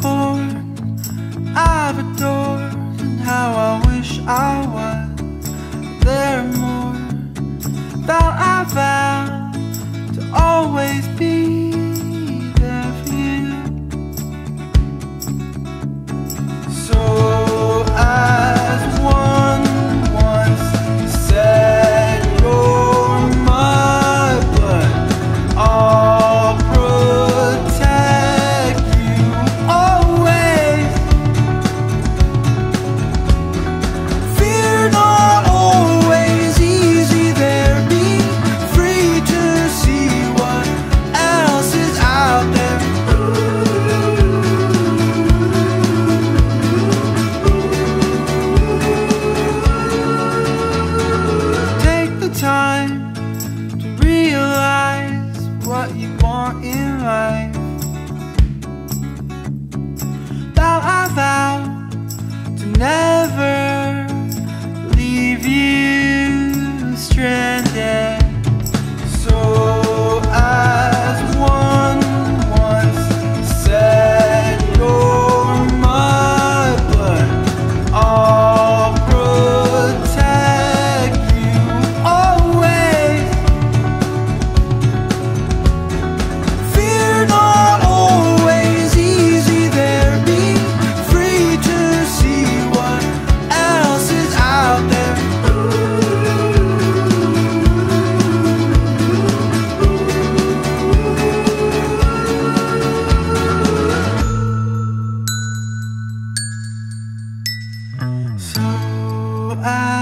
core I've adored and how I wish I was There are more. That I vow to always be I